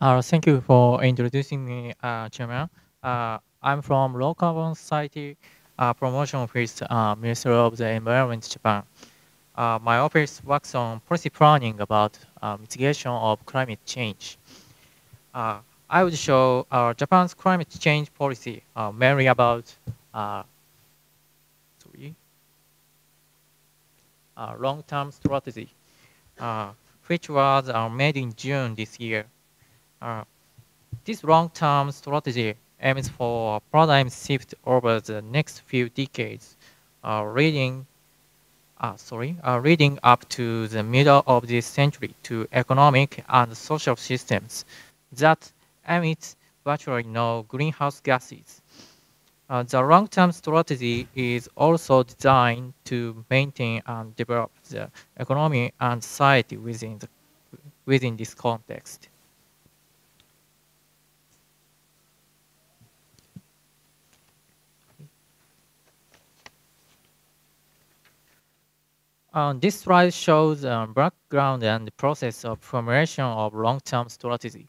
Uh, thank you for introducing me, uh, Chairman. Uh, I'm from Low Carbon Society uh, Promotion Office, uh, Ministry of the Environment, Japan. Uh, my office works on policy planning about mitigation of climate change. I would show Japan's climate change policy, mainly about sorry, long-term strategy, which was made in June this year. Uh, this long-term strategy aims for a paradigm shift over the next few decades, uh, leading, uh, sorry, uh, leading up to the middle of this century to economic and social systems that emit virtually no greenhouse gases. Uh, the long-term strategy is also designed to maintain and develop the economy and society within, the, within this context. Um, this slide shows um, background and the process of formulation of long-term strategy.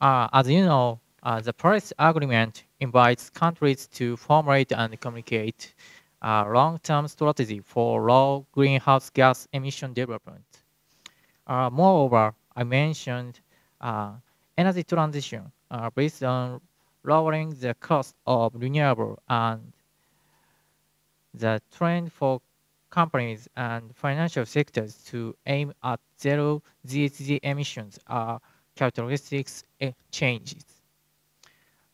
Uh, as you know, uh, the Paris Agreement invites countries to formulate and communicate a long-term strategy for low greenhouse gas emission development. Uh, moreover, I mentioned uh, energy transition uh, based on lowering the cost of renewable and the trend for companies and financial sectors to aim at zero GHG emissions are characteristics changes.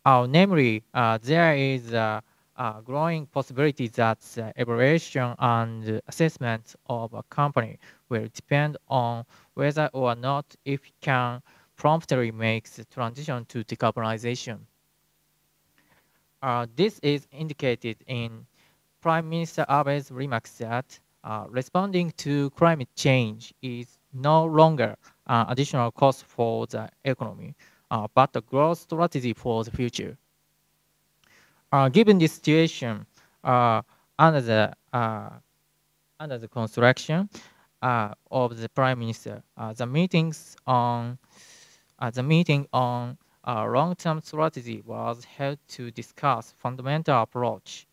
Uh, namely, uh, there is a, a, growing possibility that the evaluation and assessment of a company will depend on whether or not it can promptly make the transition to decarbonization. Uh, this is indicated in Prime Minister Abe's remarks that uh, responding to climate change is no longer an additional cost for the economy, uh, but a growth strategy for the future. Uh, given this situation, uh, under the uh, under the construction uh, of the Prime Minister, the meetings on the meeting on long-term strategy was held to discuss fundamental approach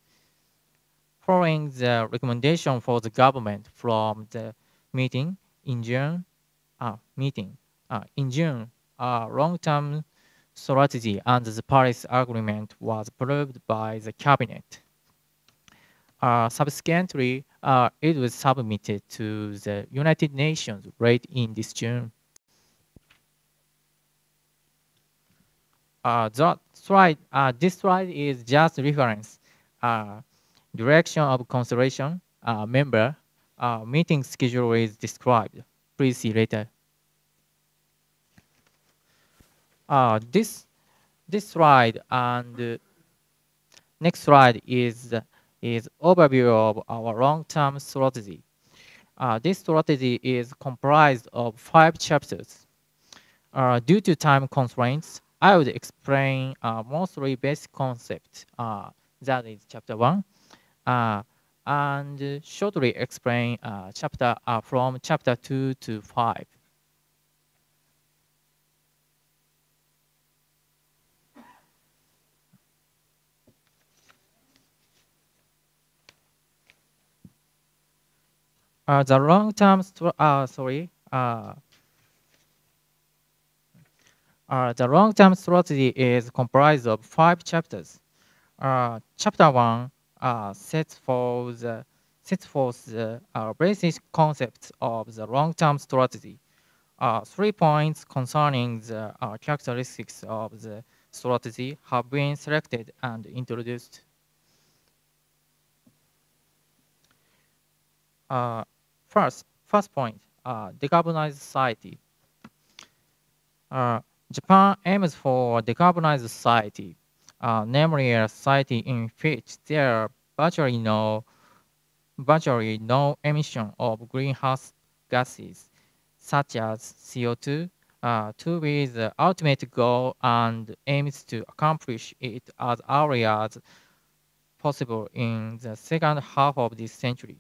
following the recommendation for the government from the meeting in June, uh, meeting uh, in June, uh, long-term strategy under the Paris Agreement was approved by the cabinet. Uh, subsequently, uh, it was submitted to the United Nations late in this June. Uh, that slide, uh, this slide is just reference. Uh, Direction of consideration uh, member uh, meeting schedule is described. Please see later. Uh, this this slide and uh, next slide is is overview of our long-term strategy. Uh, this strategy is comprised of five chapters. Uh, due to time constraints, I would explain uh, mostly basic concept. Uh, that is chapter one, and shortly explain uh, chapter uh, from chapter 2 to 5. Uh, the long-term, uh, sorry, uh, uh, the long-term strategy is comprised of five chapters. Uh, chapter one uh, sets forth the sets forth the uh, basic concepts of the long-term strategy. Uh, three points concerning the uh, characteristics of the strategy have been selected and introduced. Uh, first, first point, uh, decarbonized society. Uh, Japan aims for a decarbonized society uh, namely a society in which there are virtually no, virtually no emission of greenhouse gases, such as CO2, uh, to be the ultimate goal and aims to accomplish it as early as possible in the second half of this century.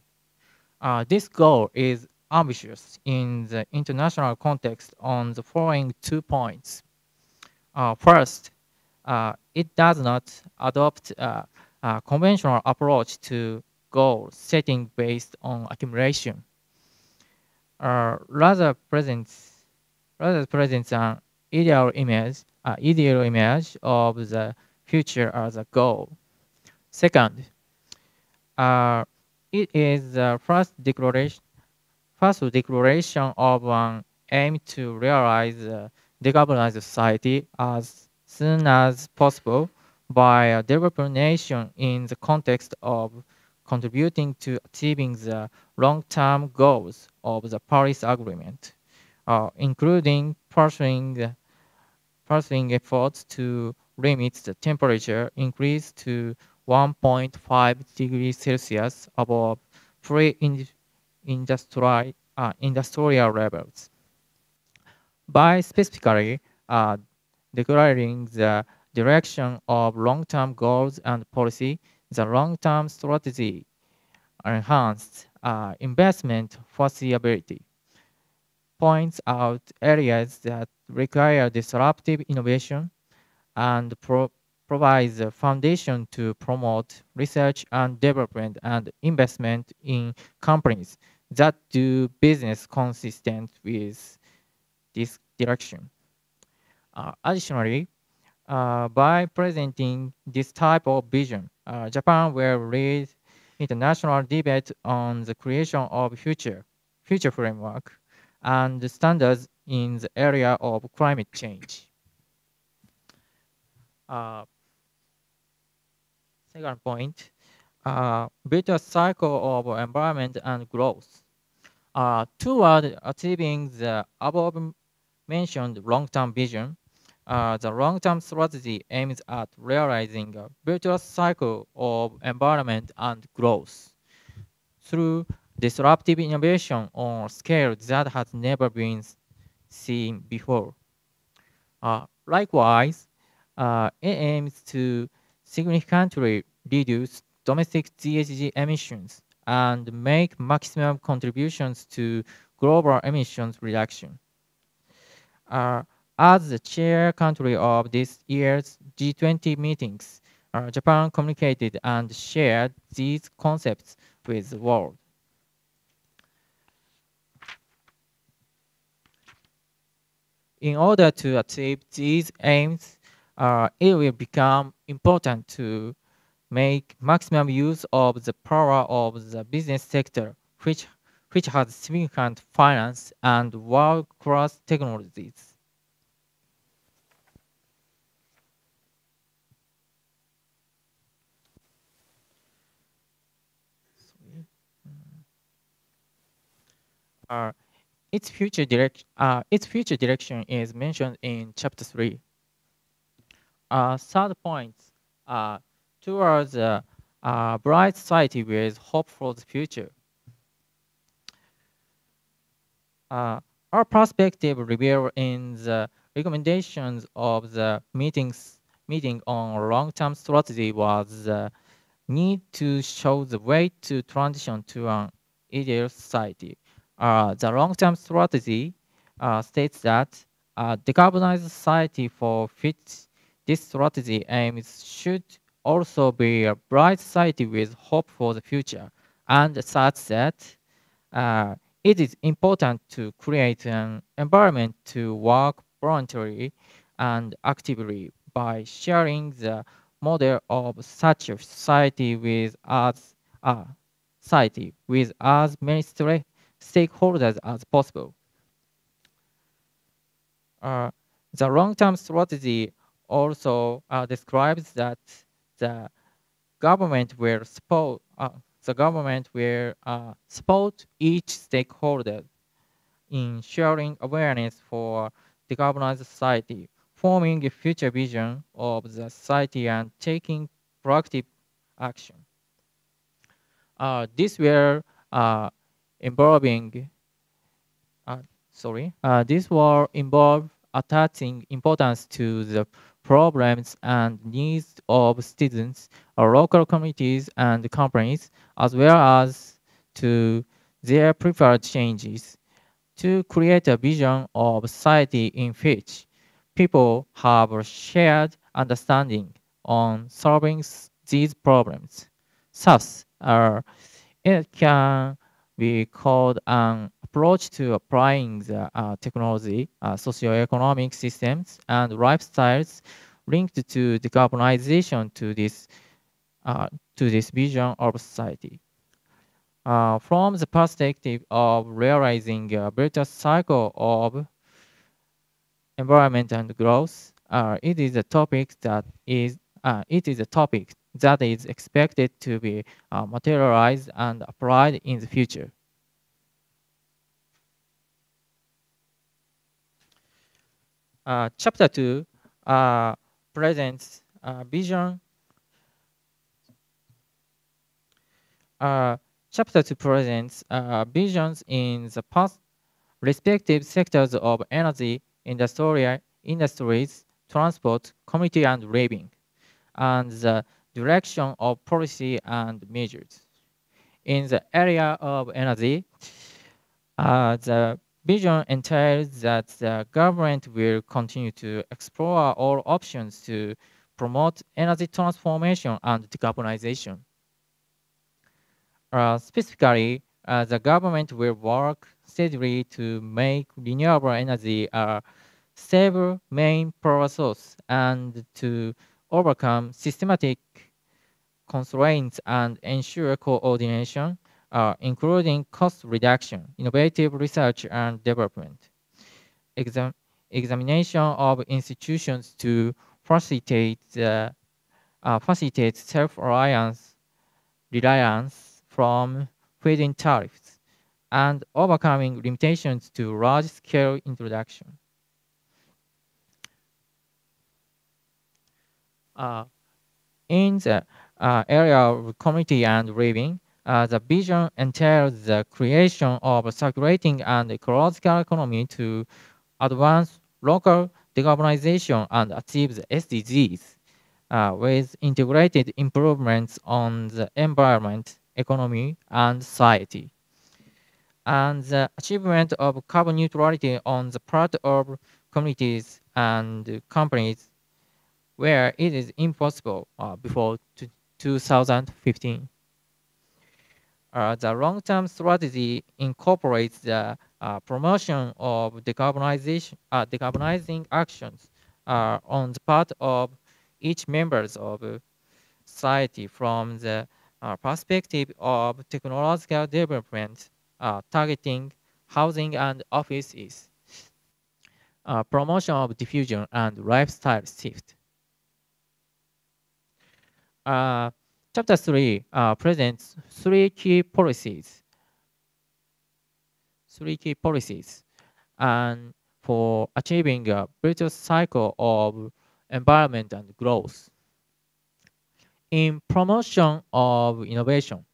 Uh, this goal is ambitious in the international context on the following two points. Uh, first, it does not adopt a, a, conventional approach to goal setting based on accumulation. Uh, rather presents rather presents an ideal image, uh, ideal image of the future as a goal. Second, uh, it is the first declaration, first declaration of an aim to realize a decarbonized society as soon as possible by a developing nation in the context of contributing to achieving the long-term goals of the Paris Agreement, uh, including pursuing, pursuing efforts to limit the temperature increase to 1.5 degrees Celsius above pre-industrial uh, industrial levels. By specifically uh, declaring the direction of long-term goals and policy, the long-term strategy enhanced uh, investment foreseeability, points out areas that require disruptive innovation and pro provides a foundation to promote research and development and investment in companies that do business consistent with this direction. Uh, additionally, uh, by presenting this type of vision, uh, Japan will lead international debate on the creation of future, future framework and standards in the area of climate change. Uh, second point, uh, virtuous cycle of environment and growth. Uh, toward achieving the above mentioned long-term vision, uh, the long-term strategy aims at realizing a virtuous cycle of environment and growth through disruptive innovation on a scale that has never been seen before. Uh, likewise, uh, it aims to significantly reduce domestic GHG emissions and make maximum contributions to global emissions reduction. Uh, as the chair country of this year's G20 meetings, uh, Japan communicated and shared these concepts with the world. In order to achieve these aims, uh, it will become important to make maximum use of the power of the business sector, which, which has significant finance and world-class technologies. Uh, its future direct uh, its future direction is mentioned in chapter three. Uh, third point, uh, towards a, a bright society with hope for the future. Uh, our perspective revealed in the recommendations of the meetings meeting on long-term strategy was the need to show the way to transition to an ideal society. Uh, the long-term strategy uh, states that a decarbonized society for which this strategy aims should also be a bright society with hope for the future, and such that uh, it is important to create an environment to work voluntarily and actively by sharing the model of such a society with as uh, society with as many stakeholders as possible. Uh, the long-term strategy also uh, describes that the government will support uh, the government will uh, support each stakeholder in sharing awareness for decarbonized society, forming a future vision of the society and taking proactive action. Uh, this will uh, involving uh, sorry uh, this will involve attaching importance to the problems and needs of citizens, local communities and companies, as well as to their preferred changes to create a vision of society in which people have a shared understanding on solving these problems. Thus, uh, it can be called an approach to applying the uh, technology, uh, socioeconomic systems, and lifestyles linked to decarbonization to this uh, to this vision of society. Uh, from the perspective of realizing a virtuous cycle of environment and growth, uh, it is a topic that is uh, it is a topic that is expected to be uh, materialized and applied in the future. Uh, chapter 2 uh, presents vision. chapter 2 presents visions in the past respective sectors of energy, industrial, industries, transport, community, and living, and the direction of policy and measures. In the area of energy, uh, the vision entails that the government will continue to explore all options to promote energy transformation and decarbonization. Uh, specifically, uh, the government will work steadily to make renewable energy a stable main power source and to overcome systematic constraints and ensure coordination uh, including cost reduction, innovative research and development, exam examination of institutions to facilitate, uh, uh, facilitate self-reliance reliance from feed-in tariffs, and overcoming limitations to large-scale introduction. Uh, in the area of community and living, uh, the vision entails the creation of a circulating and ecological economy to advance local decarbonization and achieve the SDGs uh, with integrated improvements on the environment, economy, and society. And the achievement of carbon neutrality on the part of communities and companies where it is impossible uh, before 2015. Uh, the long-term strategy incorporates the uh, promotion of decarbonization, uh, decarbonizing actions uh, on the part of each members of society from the uh, perspective of technological development, uh, targeting housing and offices, promotion of diffusion and lifestyle shift. Chapter 3 uh, presents three key policies. Three key policies and for achieving a virtuous cycle of environment and growth. In promotion of innovation,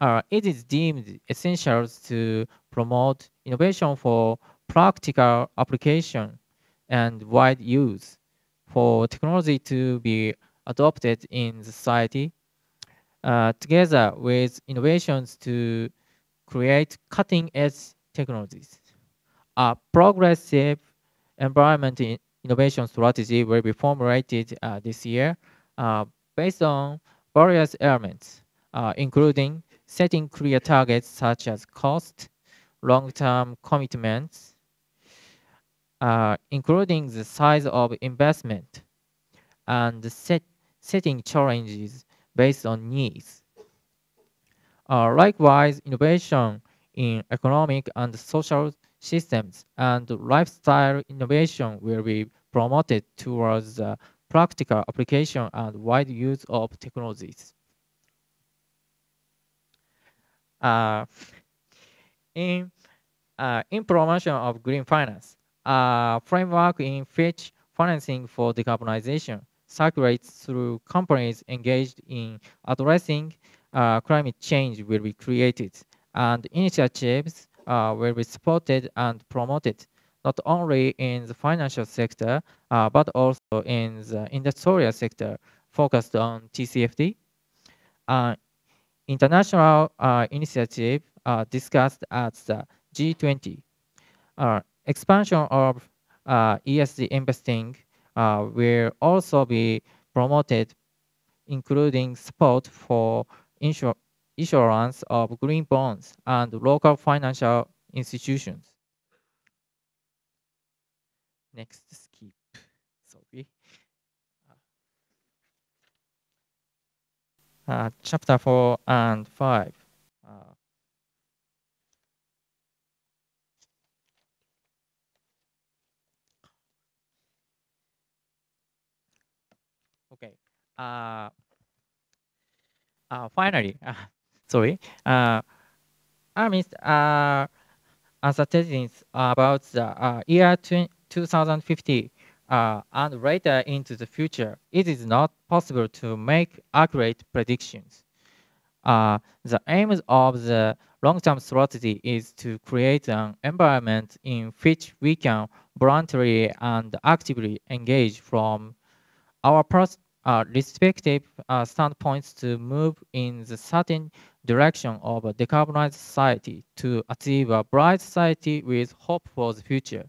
uh, it is deemed essential to promote innovation for practical application and wide use for technology to be adopted in society, uh, together with innovations to create cutting-edge technologies. A progressive environment in innovation strategy will be formulated uh, this year uh, based on various elements, uh, including setting clear targets such as cost, long-term commitments, uh, including the size of investment, and set setting challenges based on needs. Uh, likewise, innovation in economic and social systems and lifestyle innovation will be promoted towards the practical application and wide use of technologies. Uh, in, uh, promotion of green finance, a framework in which financing for decarbonization circulates through companies engaged in addressing uh, climate change will be created, and initiatives uh, will be supported and promoted not only in the financial sector, uh, but also in the industrial sector focused on TCFD. Uh, international uh, initiative uh, discussed at the G20. expansion of ESG investing will also be promoted, including support for insur issuance of green bonds and local financial institutions. Next, skip. Sorry. Uh, chapter 4 and 5. Uh, okay. Uh, uh, finally, uh, sorry. Uh, amidst uh, uncertainties about the uh, year 2050 uh, and later into the future, it is not possible to make accurate predictions. Uh, the aim of the long-term strategy is to create an environment in which we can voluntarily and actively engage from our uh, respective uh, standpoints to move in the certain direction of a decarbonized society to achieve a bright society with hope for the future,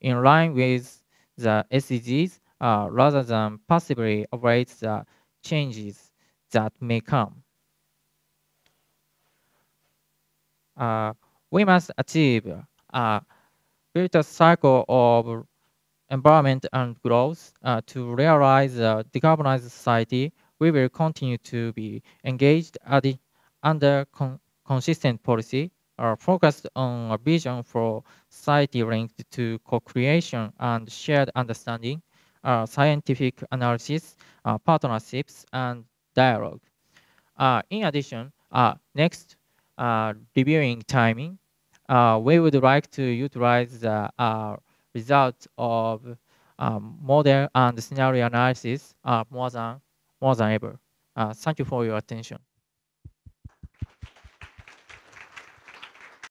in line with the SDGs, uh, rather than passively await the changes that may come. Uh, we must achieve a virtuous cycle of environment and growth uh, to realize a decarbonized society, we will continue to be engaged the, under con consistent policy, are focused on a vision for society linked to co-creation and shared understanding, uh, scientific analysis, uh, partnerships, and dialogue. Uh, in addition, uh, next, uh, reviewing timing, we would like to utilize the results of um, model and scenario analysis are more than more than ever. Uh, thank you for your attention.